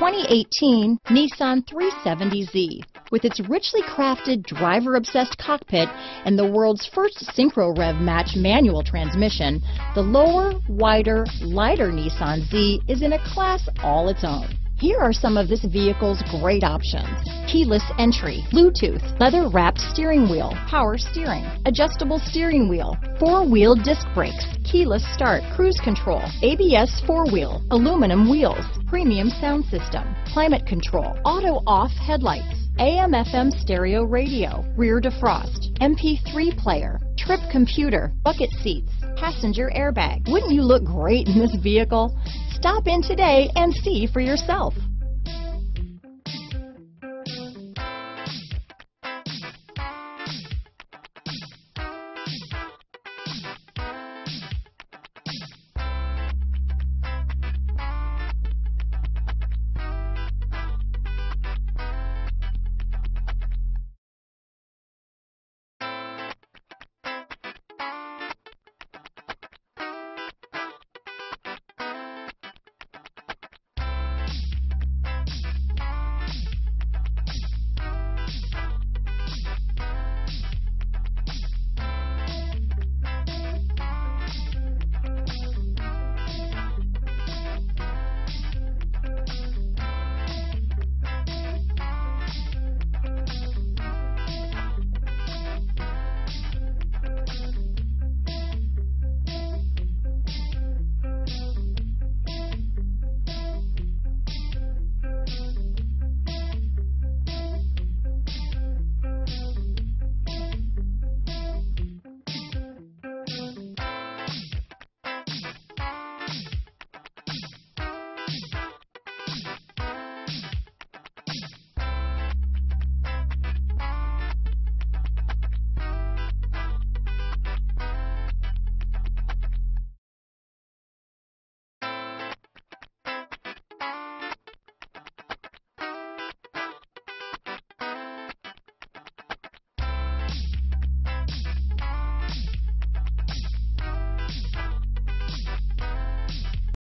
2018 Nissan 370Z. With its richly crafted, driver-obsessed cockpit and the world's first Synchro Rev match manual transmission, the lower, wider, lighter Nissan Z is in a class all its own. Here are some of this vehicle's great options. Keyless entry, Bluetooth, leather wrapped steering wheel, power steering, adjustable steering wheel, four wheel disc brakes, keyless start, cruise control, ABS four wheel, aluminum wheels, premium sound system, climate control, auto off headlights, AM FM stereo radio, rear defrost, MP3 player, trip computer, bucket seats, passenger airbag. Wouldn't you look great in this vehicle? Stop in today and see for yourself.